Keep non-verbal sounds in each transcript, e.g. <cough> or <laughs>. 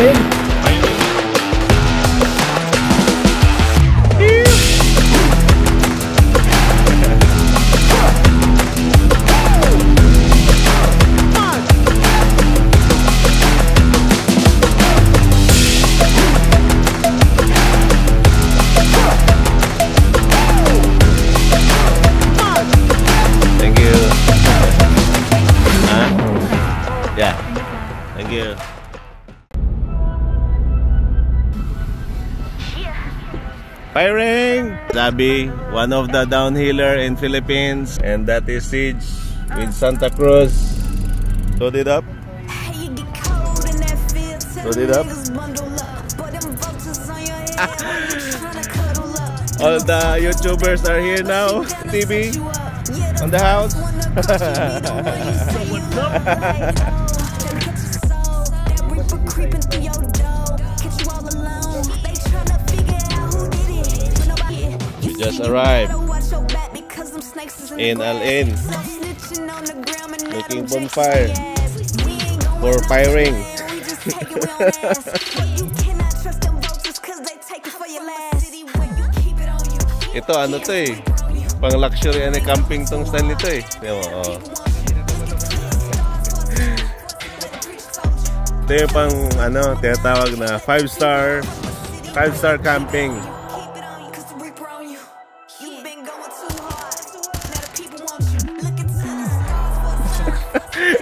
Okay. Sabi, one of the downhiller in Philippines. And that is Siege with Santa Cruz. Load it up. Load it up. <laughs> All the YouTubers are here now. TV on the house. <laughs> just arrived in Al Ain. Making bonfire for firing. Ito ano to eh. Pang luxury ano camping tong style nito eh. Mo, oh. Ito yung pang ano, tinatawag na 5 star 5 star camping.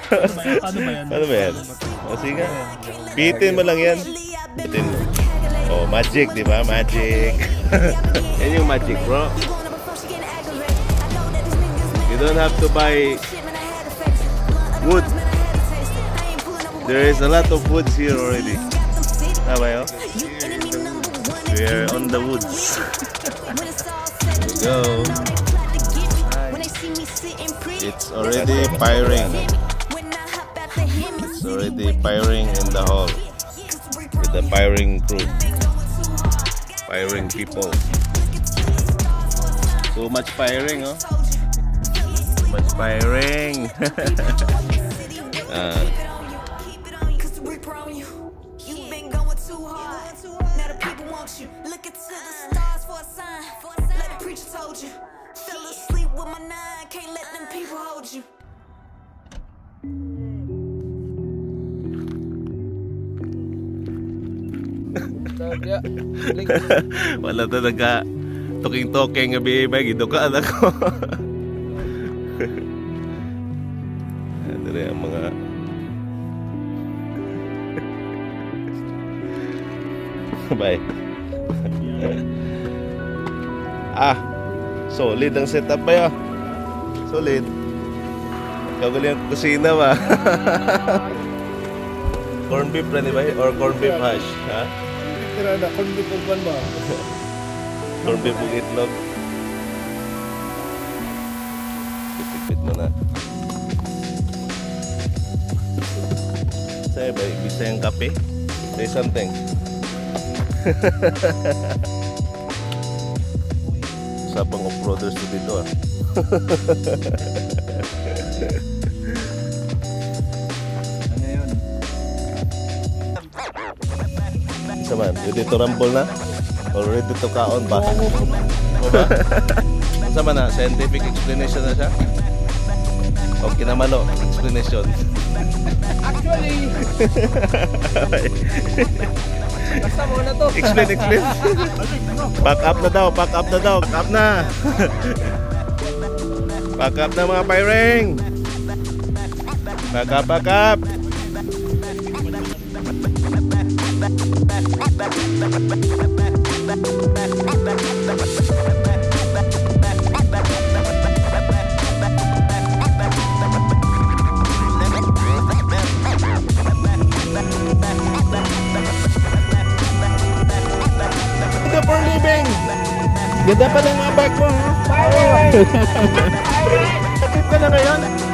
Paano ba yan? Ano ba yan? O sige. Pitin mo lang yan. Pitin mo. Oh, magic, di ba? Magic. <laughs> yan yung magic, bro. You don't have to buy wood. There is a lot of woods here already. Tama yun? We are on the woods. <laughs> We go. It's already firing. Already firing in the hall with the firing crew. Firing people. So much firing, oh. So much firing. <laughs> uh, wala talaga tuking-toking nga bibay gidukaan ako. Ano rin ang mga Bye. ah, solid ang setup ba yun? Solid. Kagaling ang kusina ba? <laughs> corn beef na ba? Or corn beef hash? Ha? kira ada corn beef ukuran bang corn beef bukit log titik mana saya baik bisa yang kape. Dari santeng. Sa pang off-roaders dito ah Isa man, ready to rumble na? Or ready to kaon ba? O ba? Isa man na, scientific explanation na siya? O kinamalo, explanation. Actually, basta mo na to. Explain, explain. Back up na daw, back up na daw, back up na. back up na mga firing. Back up, back up. For living. Ganda pa ng mga bag mo, ha? Sakit <laughs> ka na ngayon? your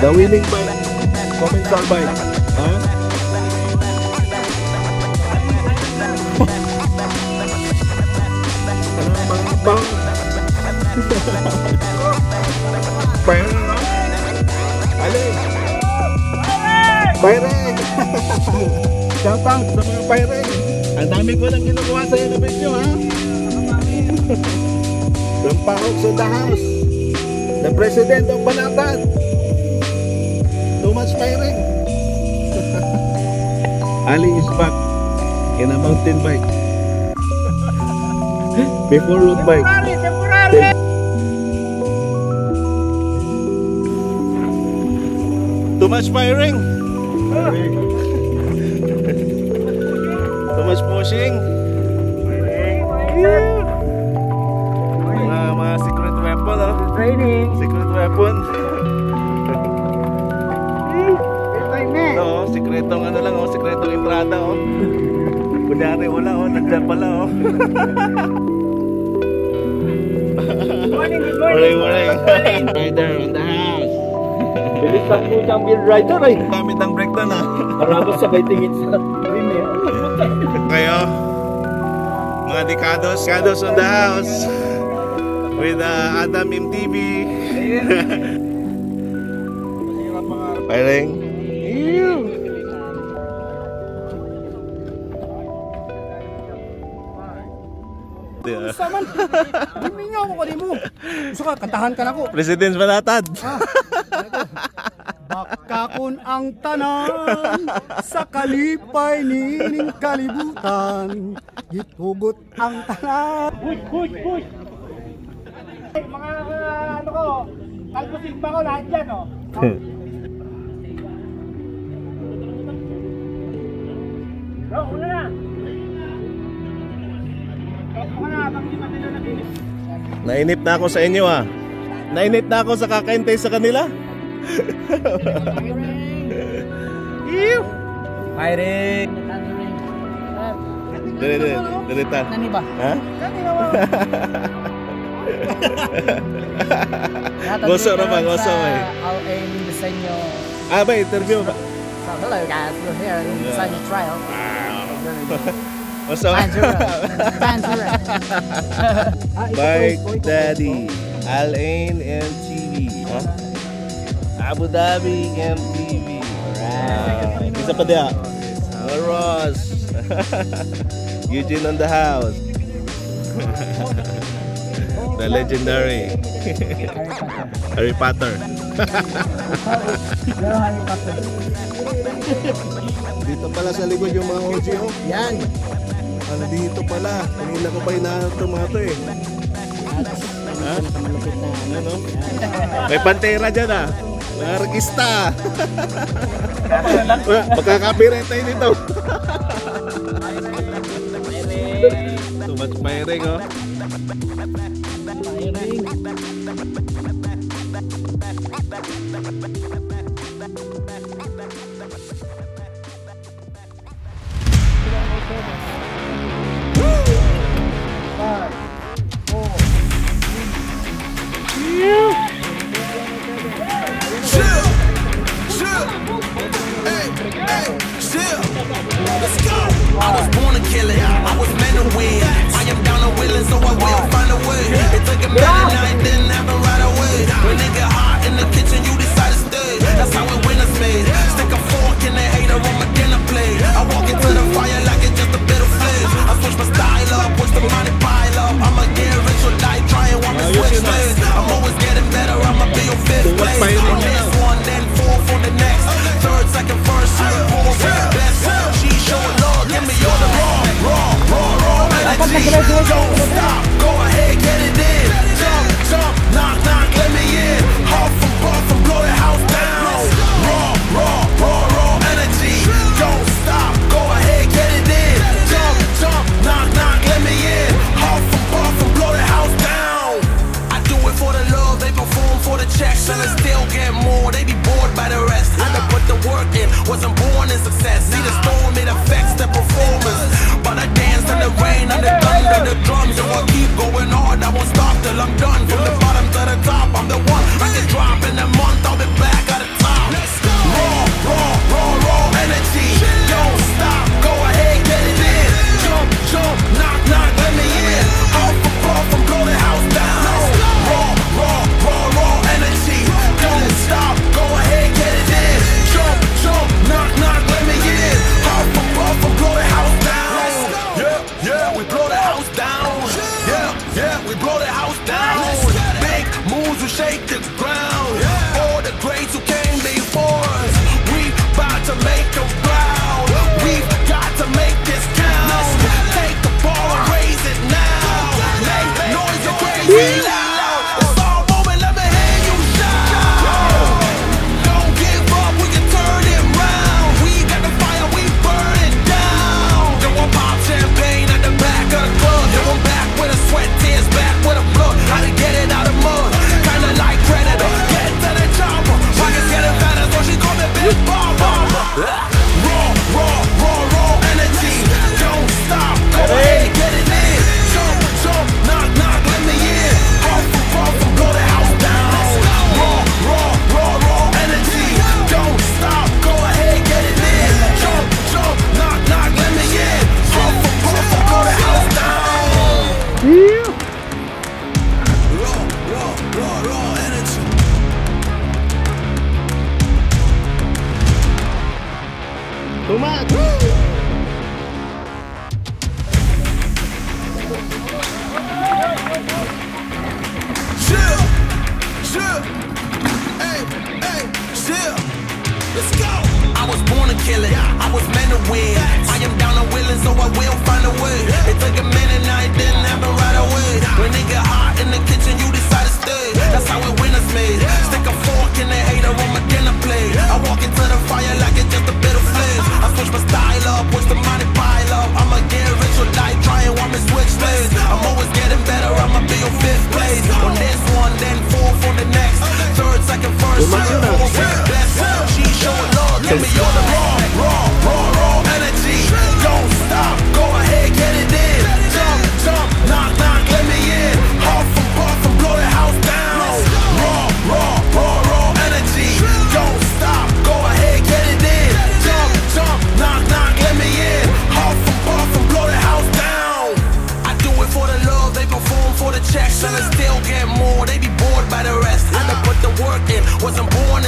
The winning. Comensal bike. Ha? Ano mga bang? Shout out sa mga pireng! Ang dami ko nang kinukuha sa'yo na video ha! From sa the house! The President of Banatan! Ali is back in a mountain bike. Before road bike. Too much firing. Oh. Morning, good Morning, morning. Rider on the house. Bilis ang putang bill rider ay. Gamit ang break doon, ah. Marabot sabay tingin sa rim eh. Kayo, mga dekados, dekados on the house. With uh, Adam MTV. Firing. Yeah. Saman. Himingaw ko kanimo. Gusto ka kantahan ka na ko. President Manatad. Bakakon ang tanan sa kalipay nining kalibutan. Gitugot ang tanan. Push, push, push. Mga ano ko, kalpusin pa ko lahat dyan, oh. Bro, una na. Nainip na ako sa inyo ah. Nainip na ako sa kakaintay sa kanila. Ew. Firing. Dire, dire, dire ta. Nani ba? Ha? Goso na ba? Goso eh. I'll aim disenyo. Ah, ba, interview ba? So, hello guys, we're here in Disenyo Trail. Goso. Banjura. Banjura. Bike Daddy. Al Ain MTV. Huh? Abu Dhabi MTV. Wow. Isa pa dia. Ross. <laughs> Eugene on the house. <laughs> the legendary <laughs> Harry Potter. Dito pala sa likod yung mga OG oh. Yan. Ano dito pala? Kanina ko pa mga to eh. Ha? Ano? May pantera dyan ah. Mga regista. <laughs> Magkakapirate tayo dito. Too much firing oh. Chill, hey, chill. Let's go. I was born to kill it. I was meant to win. I am down to willing, so I will find a way. It took a now it didn't happen right away. When it get hot in the kitchen, you decide to stay. That's how it winners made. Stick a fork in the hater on my dinner plate. I walk into the fire like it's just a bit of flames. I switch my style up, watch the money pile up. I'ma get rich or die trying, me switch. I'm always getting better, I'ma be your fifth place. On this one, then fourth on the next. Second, first, third, fourth, fifth, best. She showing love, give me all the raw, raw, raw, raw energy. Don't stop, go ahead, get it in. Jump, jump, knock, knock, Wasn't born in success, see the storm, it affects the performance. But I dance in the rain, under thunder, the drums, And I'll keep going hard. I won't stop till I'm done. From the bottom to the top, I'm the one. I can drop in a month, I'll be back.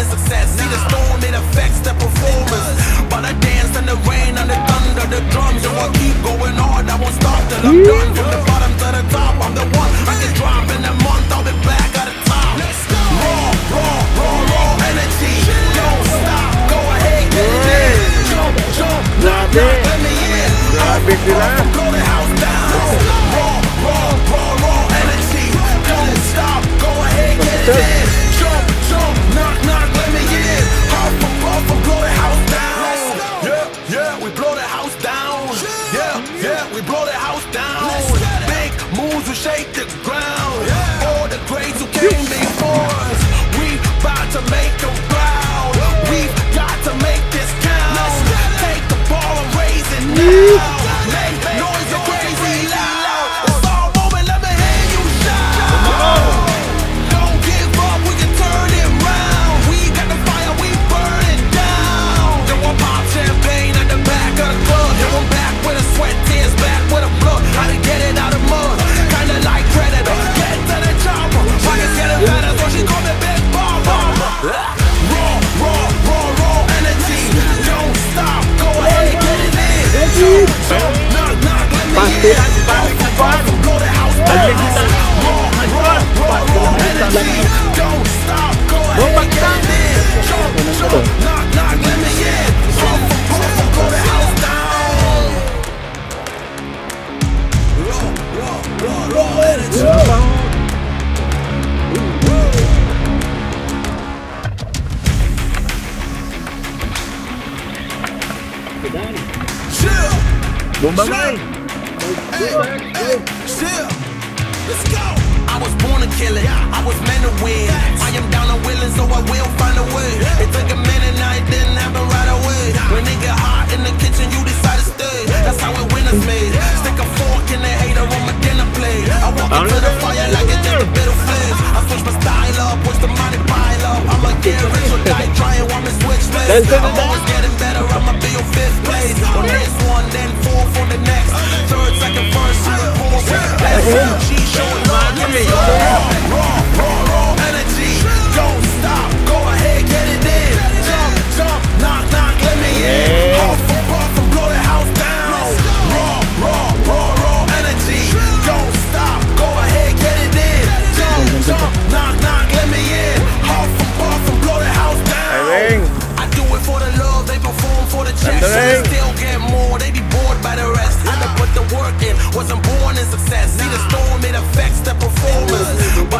and success. See the storm, it affects the performance. But I dance in the rain and the thunder, the drums. Yo, I keep going hard, I won't stop till I'm done. Woo! I'm not a fire like a flip. I switch my style up, push the money pile up. I'm get rich or die trying, want me switch list. I'm always getting better, I'ma be your fifth place. On this one, then four for the next. Third, second, first,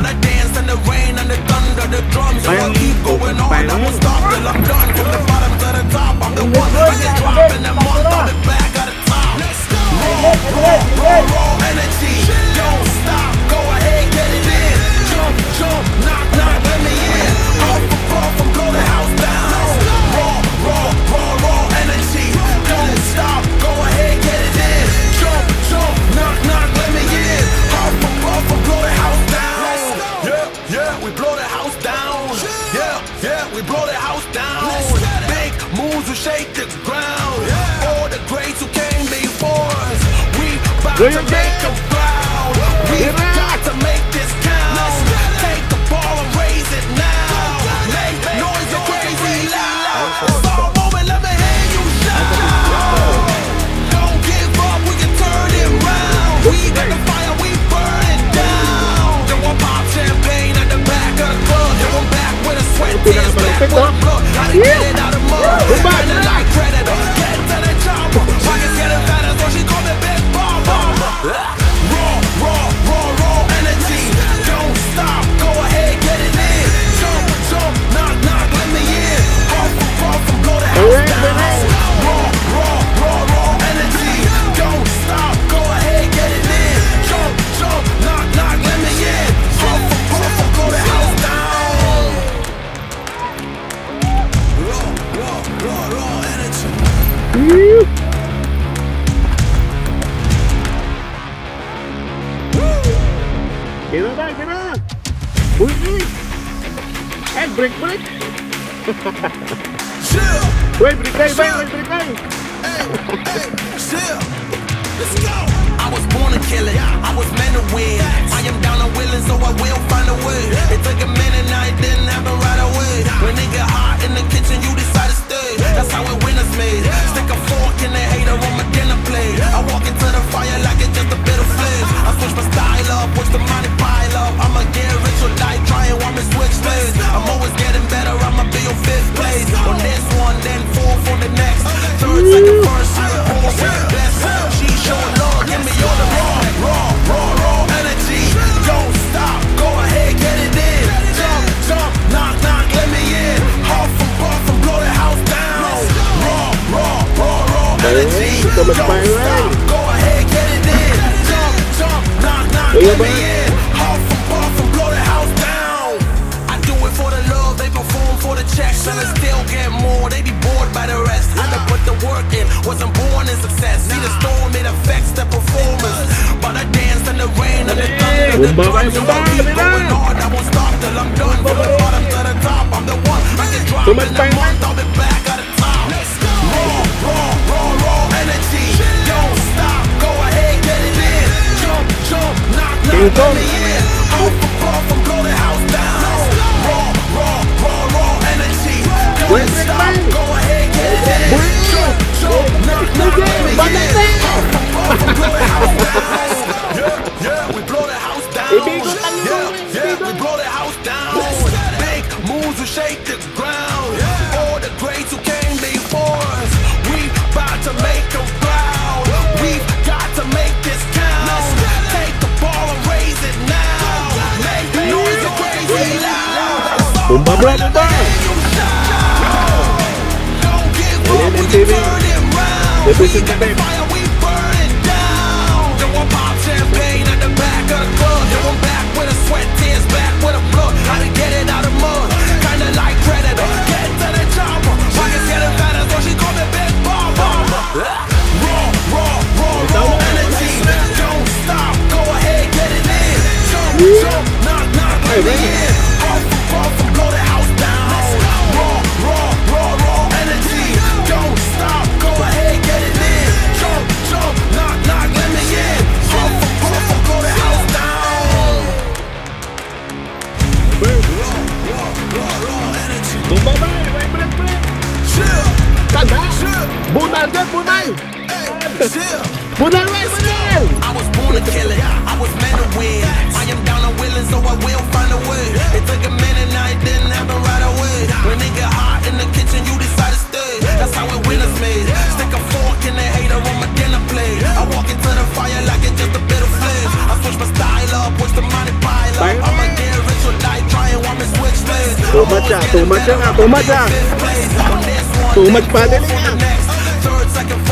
I dance in the rain and the thunder, the drums. So I keep going on. I won't stop till I'm done. From the bottom to the top, I'm the one. I get dropping them on, on the back of the top. Let's go. Roll, roll, roll, roll energy. Don't Do your proud. We've got to make this count. Take the ball and raise it now. Make noise crazy loud. For a moment, let me hear you shout. Don't give up, we can turn it round. We got the fire, we burn it down. Then we'll pop champagne at the back of the club. Then we'll back with a sweat dance. Back to shake the ground. Yeah. All the greats who came before us, we about to make them proud. We've got to make this count. Take the ball and raise it now. Make the noise crazy loud. Bumba, back with a sweat, tears back with a blood. Get it out of mud. I was born a killer. I was meant to win. I am down and willing, so I will find a way. It took a minute, didn't right away. When it get hot in the kitchen, you decide to stay. That's how winners made. Stick a fork in the hater on my dinner plate. I walk into the fire like it's just a bit of flames. I switch my style up, push the money pile up. I'm a get rich or die trying, want me switch lanes. Too much, ah, too much, ah, too much, ah. too much, too much, too much, too much, too much,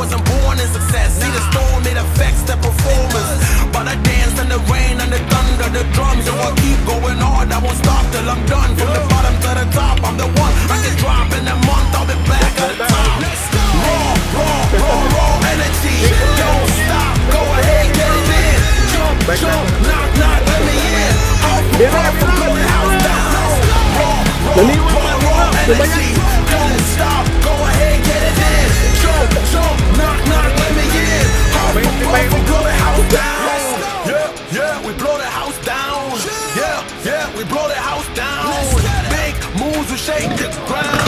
Wasn't born in success. See the storm, it affects the performance. But I dance in the rain and the thunder, the drums. Yo, I keep going hard. I won't stop till I'm done. From the bottom to the top, I'm the one. I can drop in a month, I'll be back at the top. Let's go. Raw, raw, raw, raw energy. Don't stop. Go ahead, get it in. Jump, jump, knock, knock, let me in. I'll prepare for blowing the house down. Raw, raw, raw, raw energy.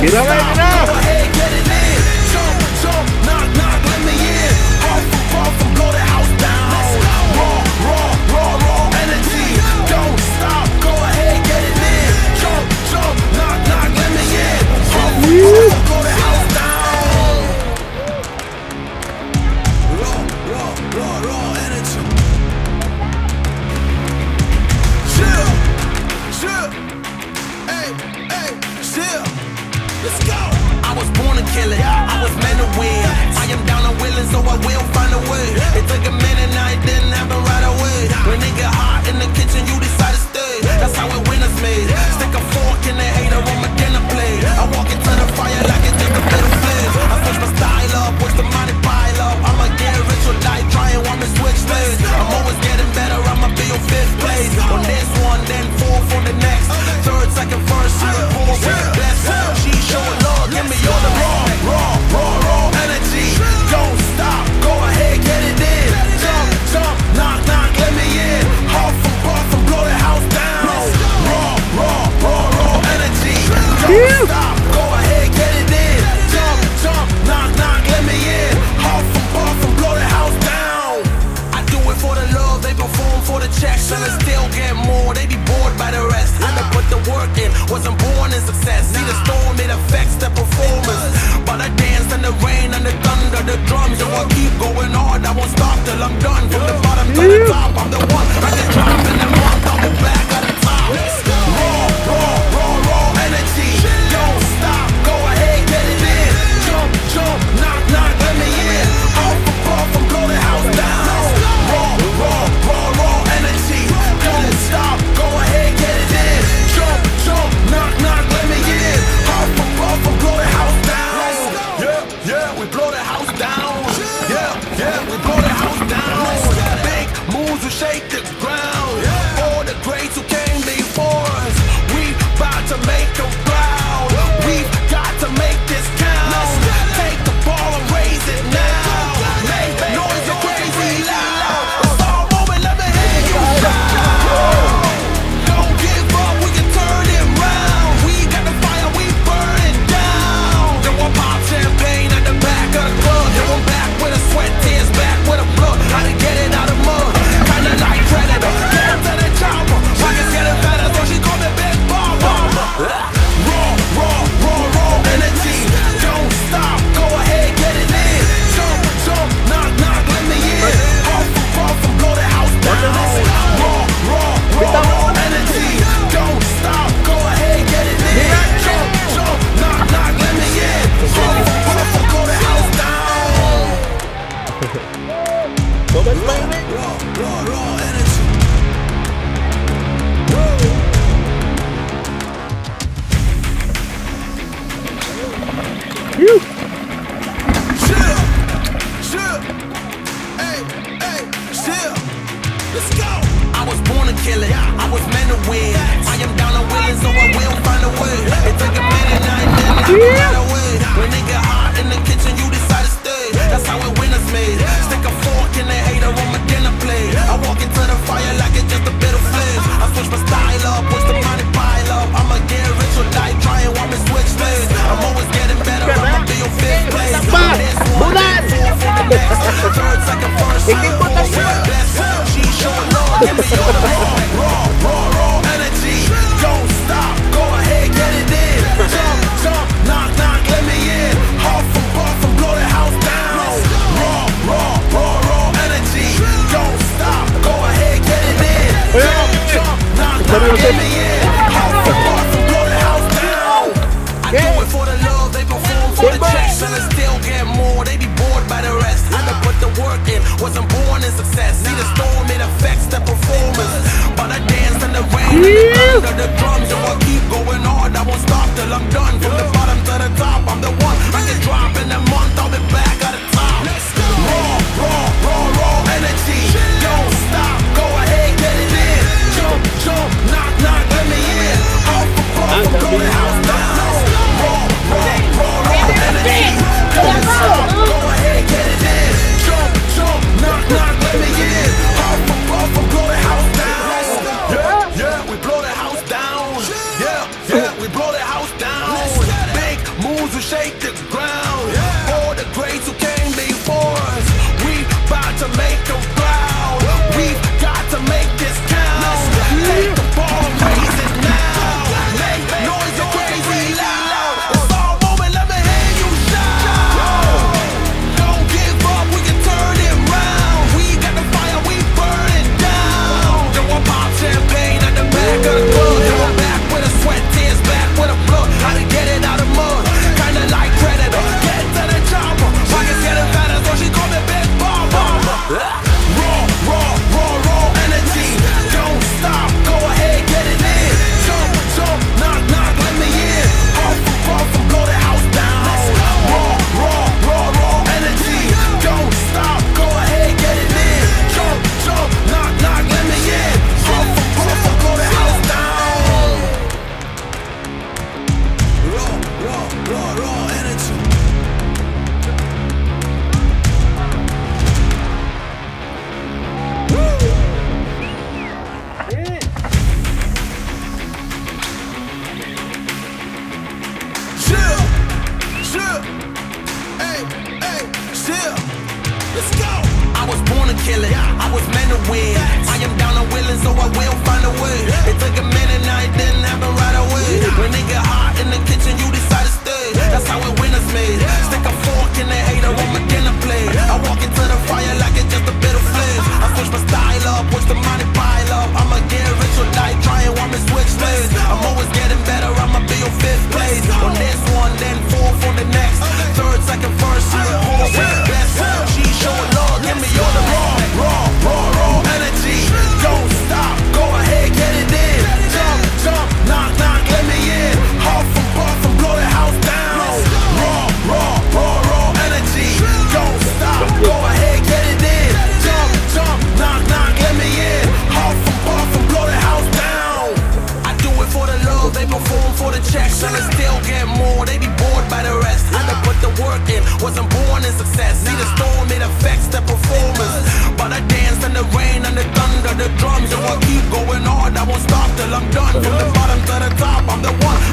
Get up.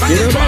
You know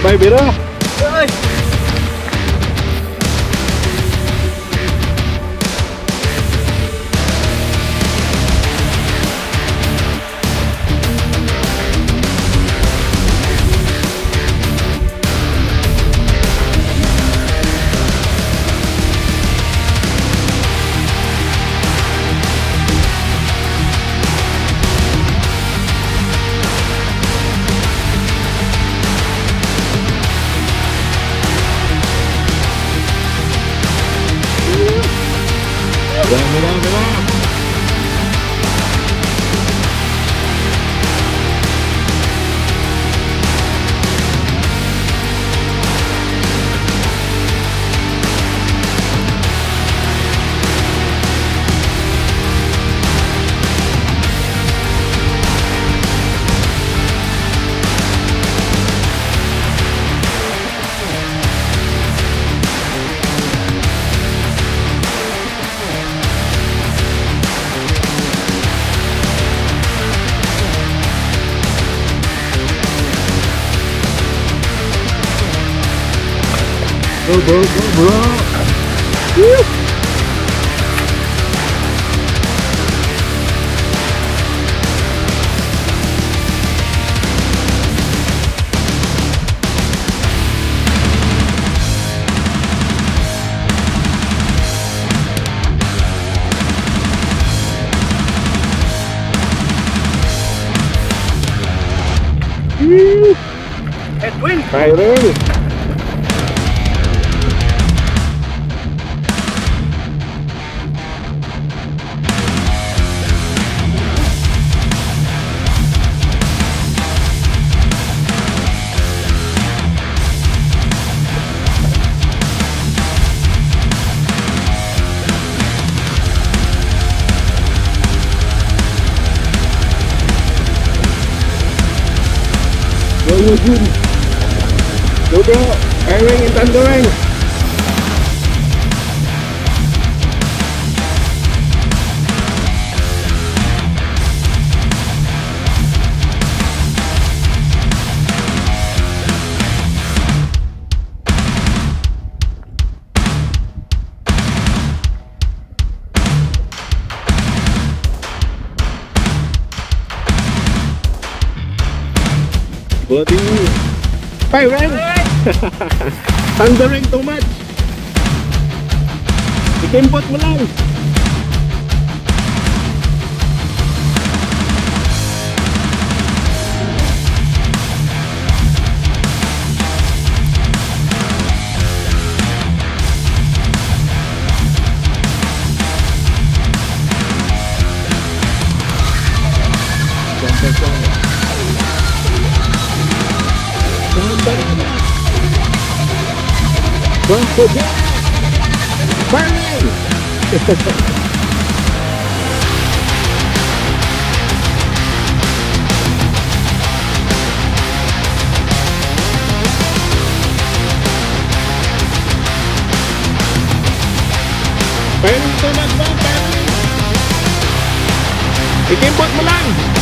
Bye bye, Eugene. Go, bro. Airing and thundering. Firing. <laughs> Thundering too much. Ikimpot mo lang. Once again, Barney! Pero ito na ba, Ikimpot mo lang!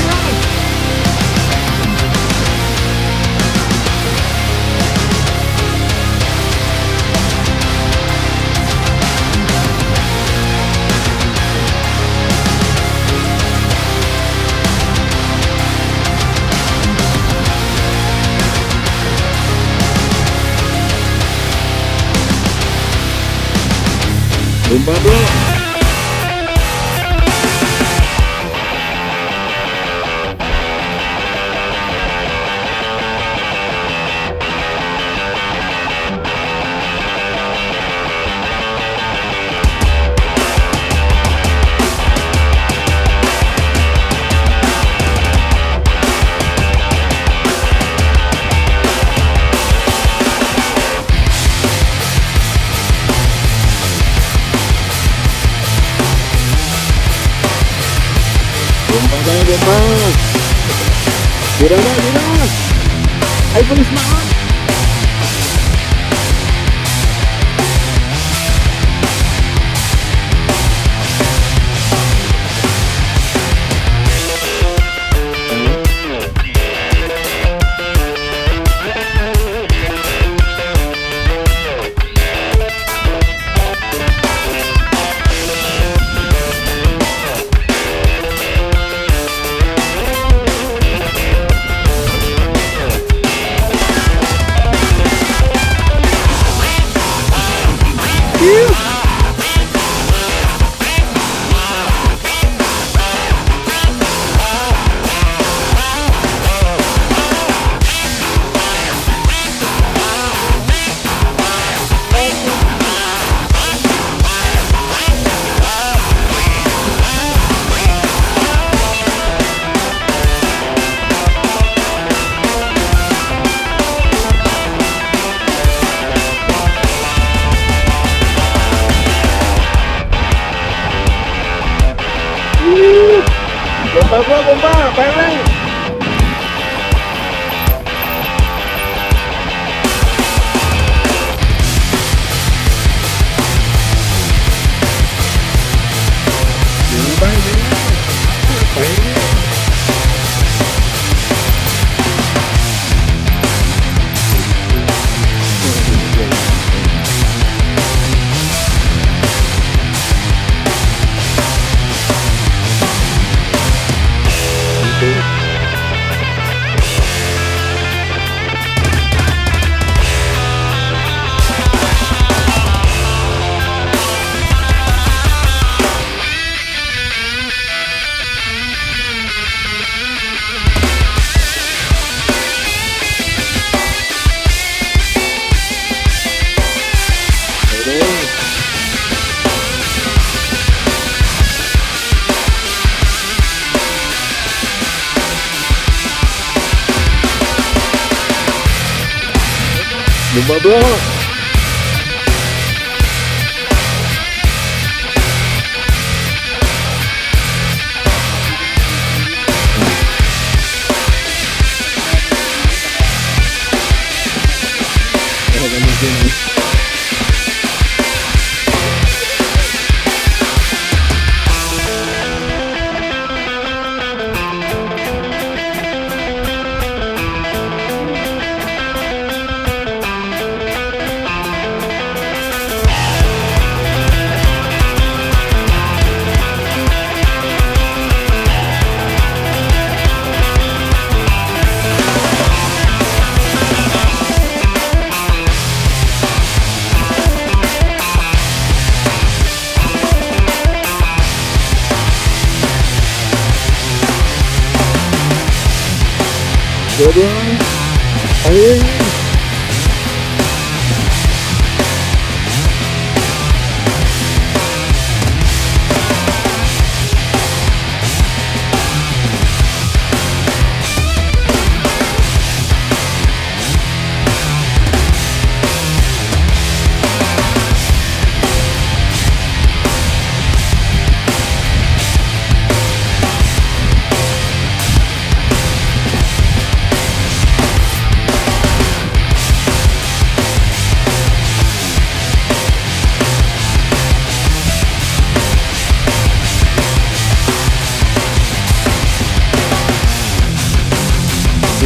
Pablo.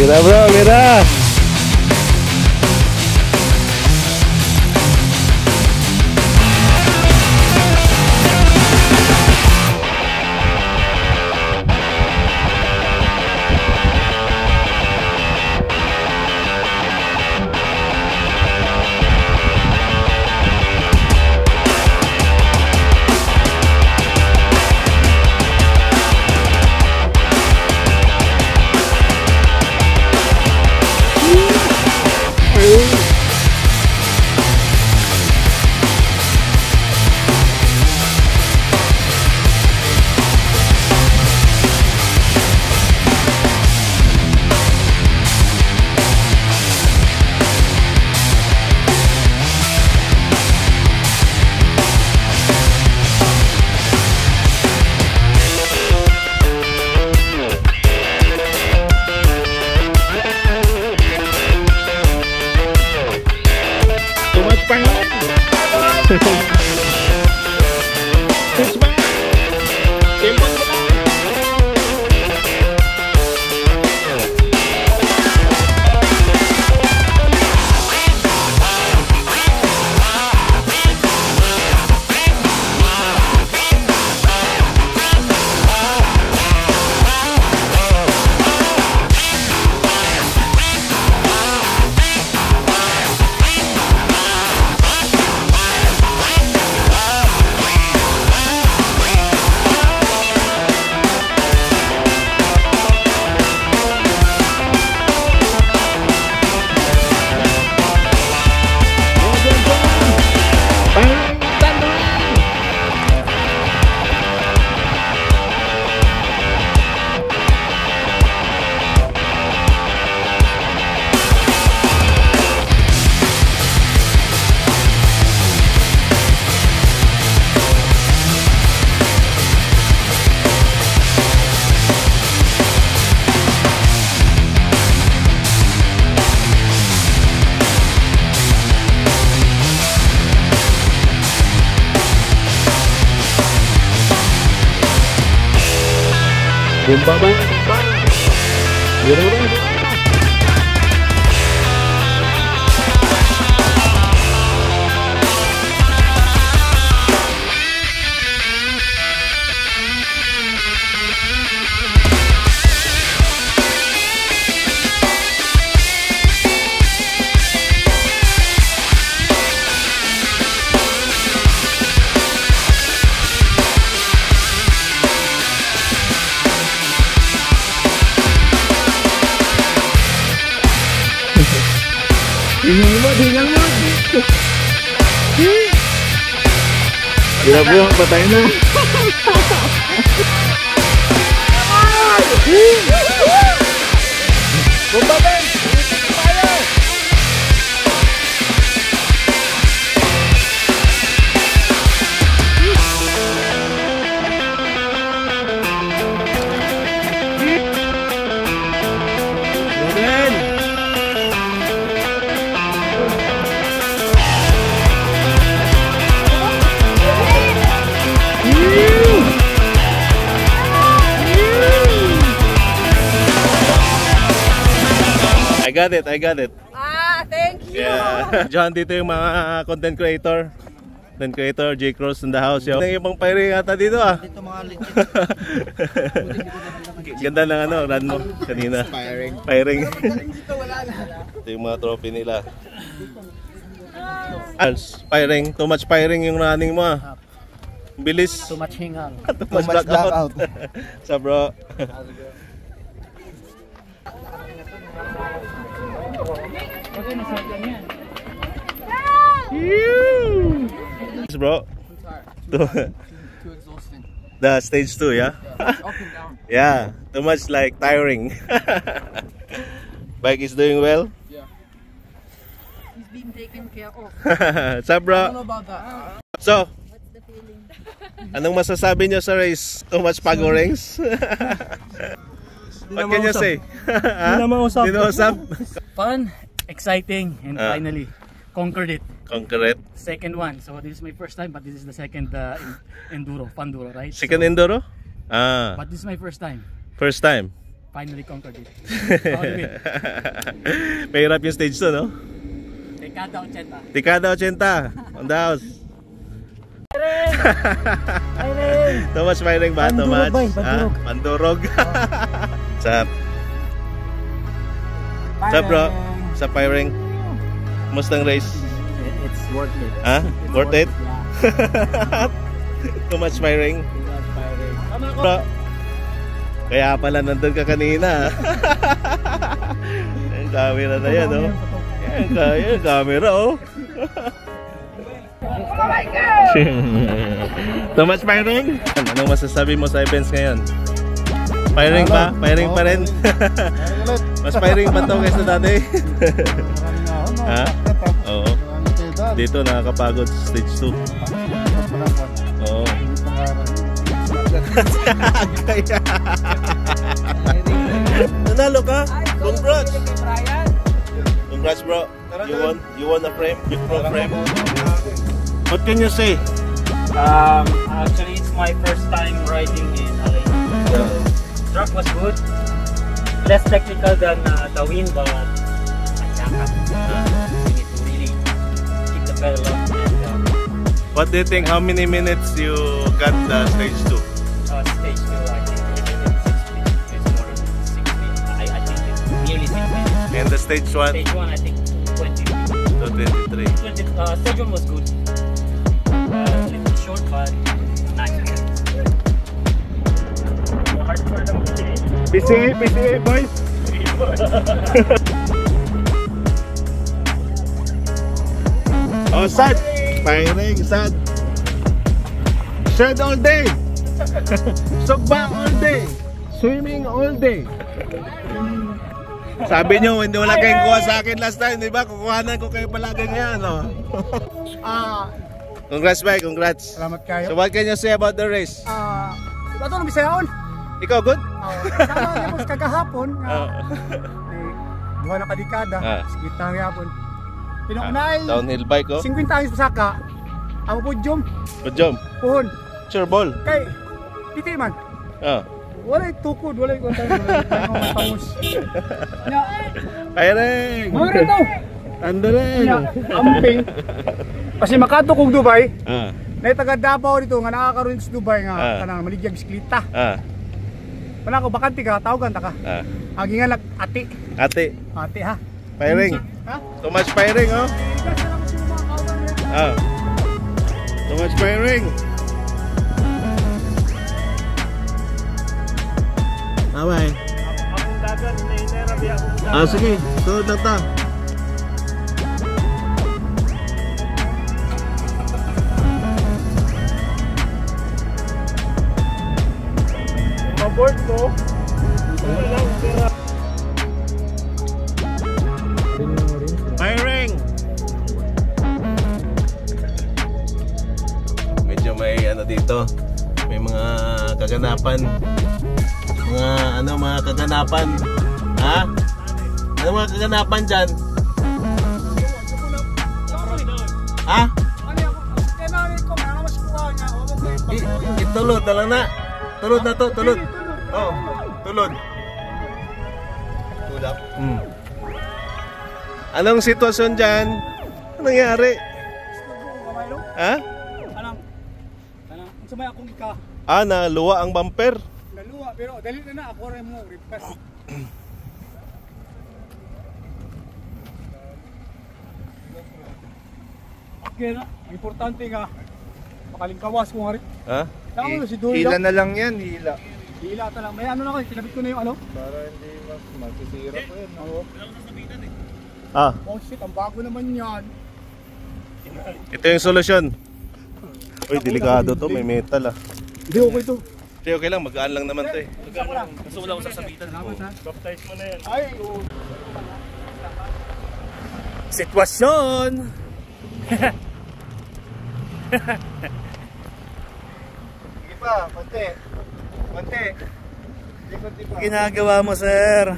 Vira, bro, vira! Bye-bye. 等一 I got it. Ah, thank you. Yeah. <laughs> John, dito yung mga content creator. Content creator, J. Cross in the house. Yung ibang pairing ata dito ah. Dito mga legit. <laughs> Ganda ng ano, run mo kanina. Firing. Firing. Ito yung mga trophy nila. Firing. Too much firing yung running mo ah. Bilis. Too much hingal. <laughs> Too much blackout. Sa bro. Yes, bro. Too, the stage two, yeah? <laughs> yeah, too much like tiring. <laughs> Bike is doing well? He's being taken care of. <laughs> What's up, bro? about that? So, anong masasabi niyo sa race? Too much pagorings? What can you say? Hindi na mausap. Hindi na mausap? Fun, exciting, and Ah. finally conquered it. Concrete. Second one. So this is my first time, but this is the second uh, en- enduro, Panduro, right? Second So- enduro? Ah, But this is my first time. first time. finally conquered it. <laughs> It. Mahirap yung stage 2, no? Dekada 80. Tikada 80 on the house. Too much firing ba? Too Pandurog much? ba? Pandurog. Ah, Pandurog. Sup? <laughs> Sup bro? Sup firing? Mustang race? It's worth it. Ha? Worth it? <laughs> Too much firing? Bro, kaya pala nandun ka kanina. <laughs> Yung camera na yan, oh. Yan, kaya, camera, oh. <laughs> Too much firing? Anong masasabi mo sa events ngayon? Firing pa? Firing pa rin? <laughs> Mas firing pa to kaysa dati? ha? <laughs> Oo. Dito nakakapagod sa stage 2. Oo. Kaya. <laughs> Nanalo ka? Congrats! Congrats bro. You won, you won a frame, you pro frame. What can you say? Um, actually, it's my first time riding in LA. So, track was good. Less technical than uh, the wind, but uh, you need to really keep the pedal up. And um, What do you think? How many minutes you got the stage 2? uh, stage two, I think it's more than six minutes. I, I think it's nearly six minutes. And the stage 1? Stage one, I think 20 minutes. to 23. 20, uh, stage one was good. Uh, little short, but PCA, PCA boys. <laughs> Oh, sad! Firing, sad! Shed all day. <laughs> Sugba all day. Swimming all day. Sabi nyo, hindi wala kayong kuha sa akin last time, di ba? Kukuhanan ko kayo palagi ngayon, no? <laughs> Ah, Congrats, bye, congrats. salamat kayo. So what can you say about the race? Ah, iba to bisayaon. Ikaw, good? Oh, sama niya kagahapon nga. Ah. Eh, duha na kadikada. Ah. Kita nga yapon. Downhill bike, oh. 50 anos pasaka. Ang pudyom, job. puhon. Sure ball. Kay, piti man. Oh. Walay tukod, walay kontan, walay pangus. Nya, Firing! mga rito. Andaleng! Nya, amping. Kasi makato kog Dubai, Ah, na taga Davao dito nga nakakaroon sa Dubai nga Ah. kanang maligyag bisikleta. ah, Wala ko bakanti ka, tawagan ta ka. ah. Agi nga lag ati. Ate, Ati ha. firing. Ha? Too much firing, oh. Ah. Too much firing. Bye-bye. Ah, sige. Sunod lang ta. Maboard ko. Firing! Medyo may ano dito. May mga kaganapan. Mga ano mga kaganapan. Ha? Ano mga kaganapan dyan? Ha? Itulod na lang na. Tulod na to, tulod. Oh, tulod. Tulap? Hmm. Anong sitwasyon dyan? Anong nangyari? Ha? Anang anang sumay akong ika. Ah, naluwa ang bumper. Naluwa pero dali na na ako rin mo request. Okay na, ang importante nga makalingkawas ko nga rin. Ha? Tama mo si Doy. Hila na lang yan, hila. Hila ta lang. May ano na ko, sinabit ko na yung ano. Para hindi mas masisira ko yan. Oo. Ah, Oh shit, ang bago naman yan. ito yung solusyon. Uy, delikado to. May metal ah. Hindi okay to. Hindi, okay lang. Magaan lang naman to eh. Gusto ko lang sa sabitan. Baptize mo na yan. Ay, oh. Sitwasyon! <laughs> Sige pa, konti. Konti. Ginagawa mo, sir.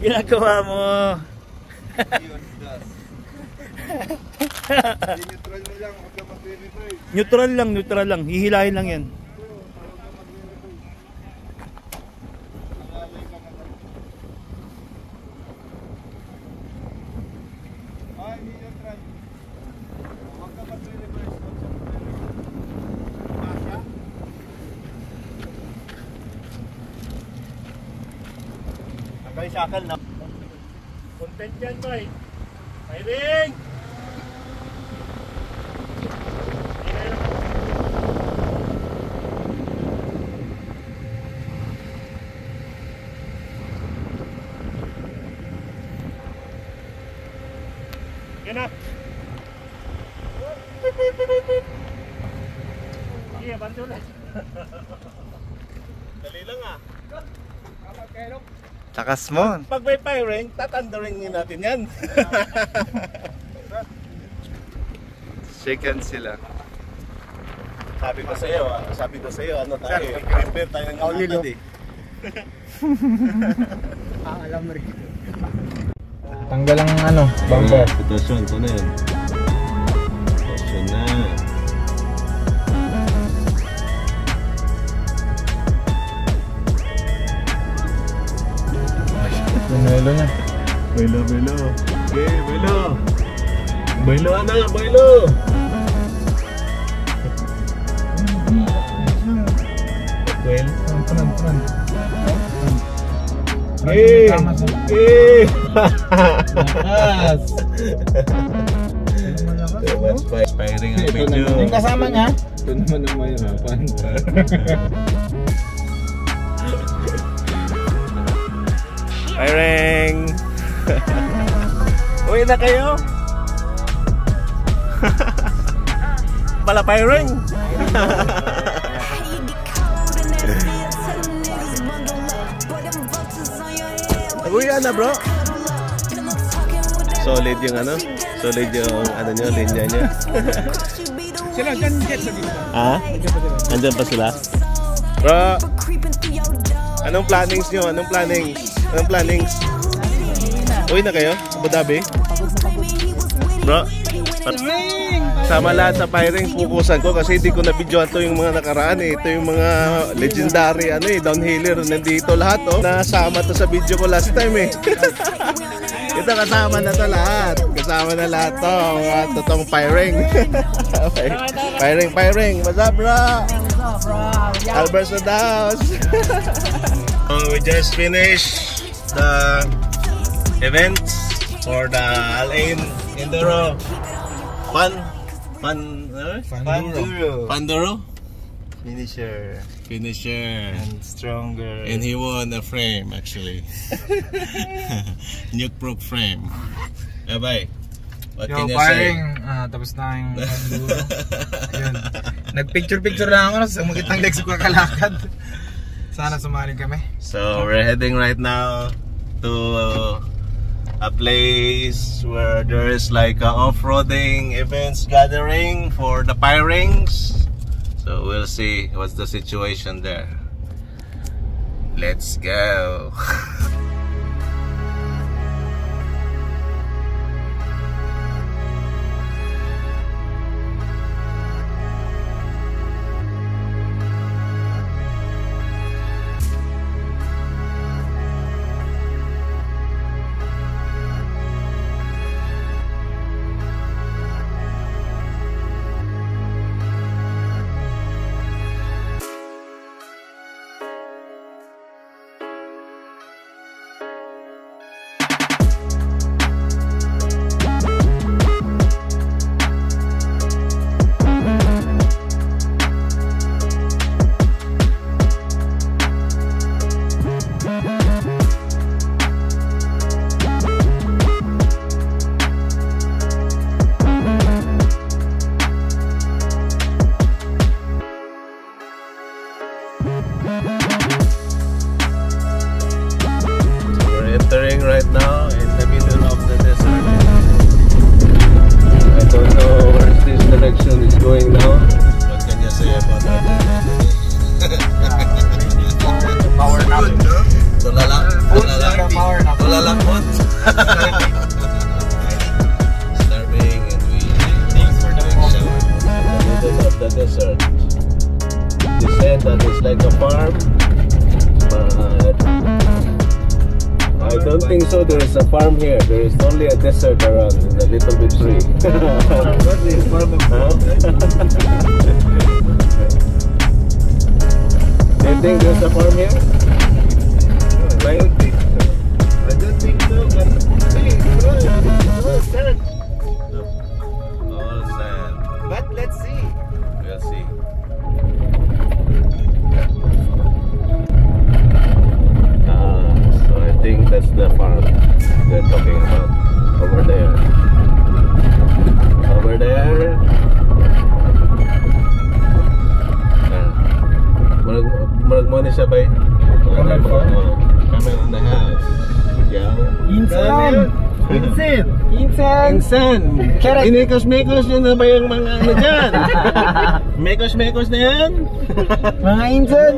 Ginagawa mo. Neutral lang, neutral lang. Hihilahin lang yan. Shackle na. Content yan, boy. Firing! Yan na. Sige, bantu na. Dali lang ah. Takas mo. Pag may firing, tatandarin natin yan. <laughs> Shake hands sila. Sabi ko sa iyo, ah. sabi ko sa iyo, ano tayo, prepare tayo ng kaulilid eh. <laughs> Ah, alam mo rin. Tanggal ang ano, bumper. Sitwasyon, ito na yun. Pinelo na. Bailo, bailo. Okay, bailo. Bailo na, bailo. Well, Tunan, tunan. eh, eh. Yes! Firing ang video. Yung kasama niya? Ito naman ang mahirapan. <laughs> up. Boy, them vultures on your head. Uwi <laughs> <laughs> na bro! Solid yung ano? Solid yung ano nyo, linya nyo. <laughs> Sila dyan, get sa dito. Ha? Andyan pa sila? Bro, anong plannings nyo? Anong plannings? Anong plannings? Uwi na kayo? Abu Dhabi? Bro, sama lahat sa firing pukusan ko kasi hindi ko na videoan to yung mga nakaraan eh. Ito yung mga legendary ano eh, downhiller nandito lahat oh. Nasama to sa video ko last time eh. <laughs> Ito kasama na to lahat. Kasama na lahat to. Mga totoong firing. <laughs> okay. Firing, firing. What's up bro? Albert sa house. <laughs> so we just finished the events for the Al Ain Enduro Pan Pan uh, Panduro. Panduro Finisher. finisher And stronger. and he won a frame actually <laughs> nuke proof frame bye bye what Yo, can you paring, ah, tapos na yung <laughs> panduro. Ayun. Nagpicture-picture lang ako sa makitang legs ko kakalakad. Sana sumali kami. So we're heading right now to uh, a place where there is like a off-roading events gathering for the Pyrings. So we'll see what's the situation there. Let's go. <laughs> Starving and we Thanks for the middle of the desert. They said that it's like a farm, but I don't think so. There is a farm here. There is only a desert around and a little bit tree. Huh? Do you think there's a farm here? Right? 7. no, all sand. But let's see. We'll see. Uh, so I think that's the farm they're talking about over there. Over there. Murag mo ni siya ba? Camel and the house. Yeah. Inside. Insan! Insan! Insan! Inikos-mikos yun na ba yung mga ano dyan? <laughs> Mekos-mekos na yan? Mga insan!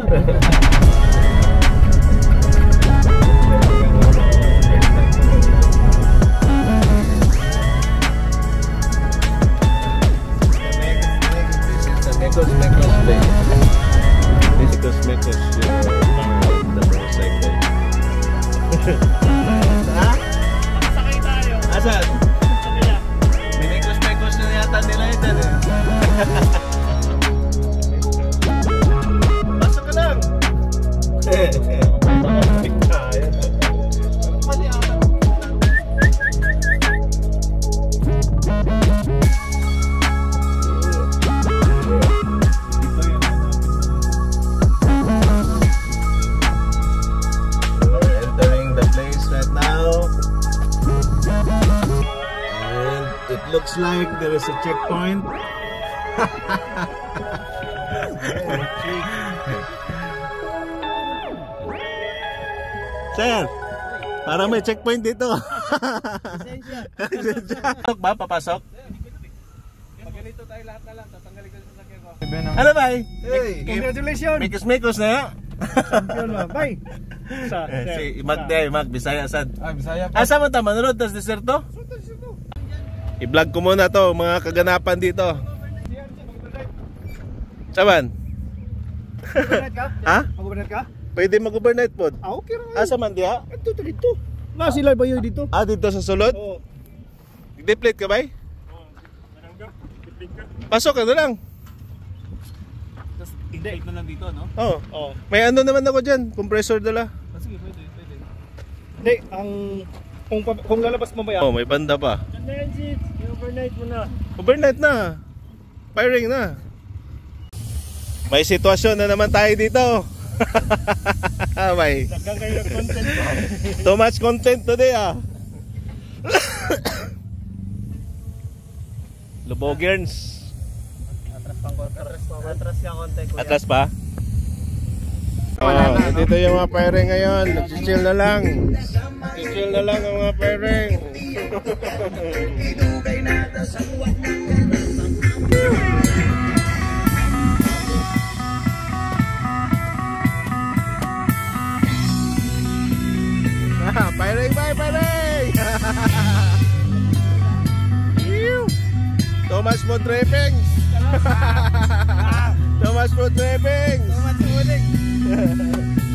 Sir, parang may checkpoint dito. <laughs> Pasok ba? Papasok? Ano ba? Hey, congratulations! Mikos-mikos na. Champion ba? Bye! Sa, Eh, si Mag Day, Mag Bisaya sad. Ah, Bisaya pa. Asa man ta manunod tas deserto? I-vlog ko muna to, mga kaganapan dito. Saban? Mag-overnight ka? Ha? Mag-overnight ka? Pwede mag-overnight pod. Ah, okay lang. Asa man diha? Ito, ito, dito. Na sila ba yun dito? Ah, dito sa sulod? Oo. Deplate ka ba? Pasok ka na lang. Hindi, na lang dito, no? Oo. Oo. May ano naman ako dyan, compressor dala. Sige, pwede, pwede. Hindi, ang... Kung, kung lalabas mamaya, Oh, may banda pa. Overnight mo na. Overnight na. Firing na. May sitwasyon na naman tayo dito. May kayo ng content <laughs> too much content today ah. Lubogerns. Matras ka konti, kuya. Atlas pa? Oh, dito yung mga firing ngayon. Nagsichill na lang. Nagsichill na lang ang mga firing. <laughs> Firing bye! <laughs> Ew! Thomas Mo <laughs> Drippings! Thomas Mo Drippings! Thomas Mo Tagahit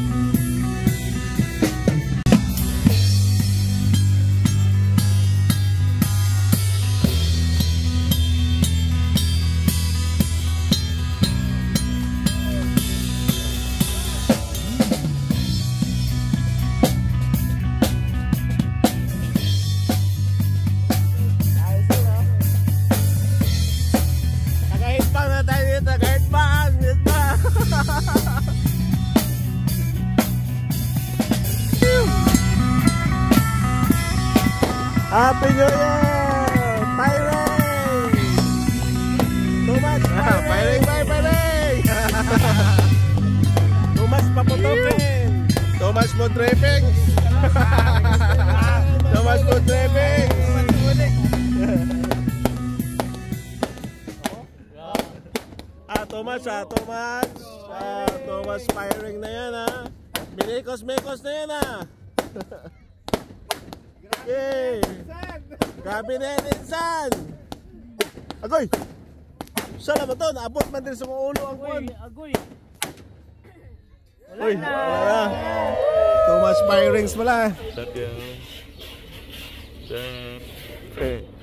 Happy New Year! Firing! Too much firing! firing, firing, firing! Too much paputukin! Too much mo tripping! <laughs> Too much mo tripping! Ah, Thomas ah. Ah, firing na yan ah. Minikos-mikos na yan ah. <laughs> Yay! Grabe na yan, insan! Agoy! Sala ba to? Naabot man din sa mga ulo ang kwan. Agoy! Uy, wala. Thomas firings pala. Sup, yo? Sup? Hey.